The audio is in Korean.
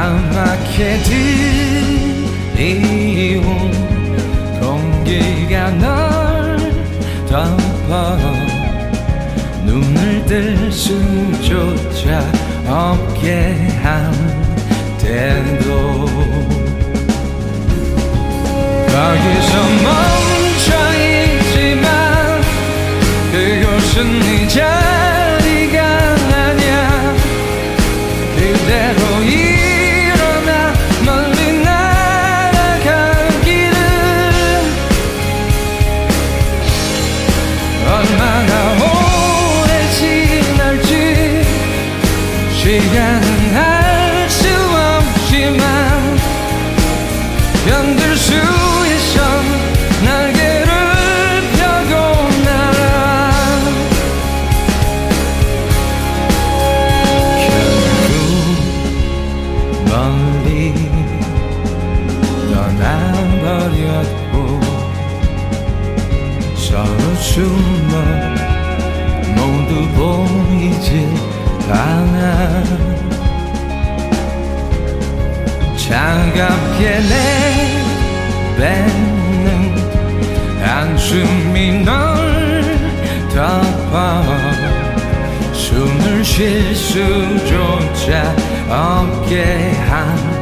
까맣게 들이온 공기가 널 덮어 눈을 뜰 수조차 없게 한 때도. 거기서 멈춰 있지만 그곳은 네자 시간은 알 수 없지만 견딜 수 있어 날개를 펴고 날아. 결국 멀리 떠나버렸고 서로 숨어 모두 보이질 않아 차갑게 내뱉는 한숨이 널 덮어. 숨을 쉴 수조차 없게 한